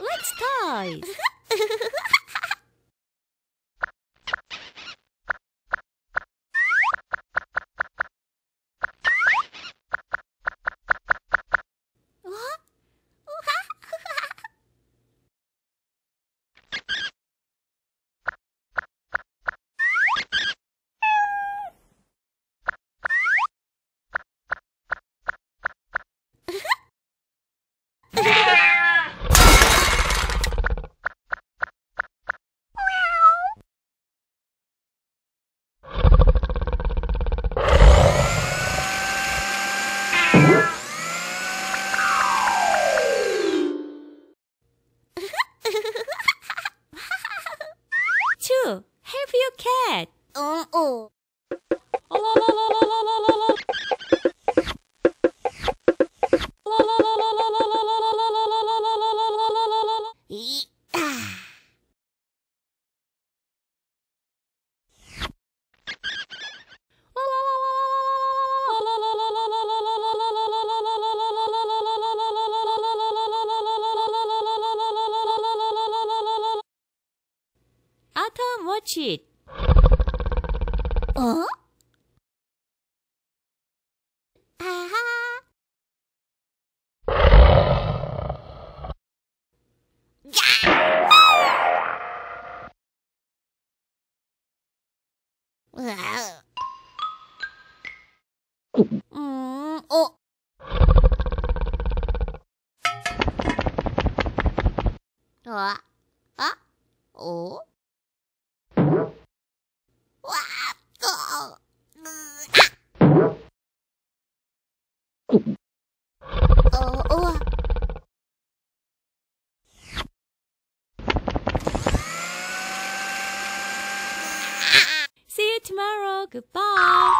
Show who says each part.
Speaker 1: Let's toys. cat.
Speaker 2: Uh oh.
Speaker 1: watch it.
Speaker 2: あっ、あ、お？
Speaker 1: Tomorrow. Goodbye.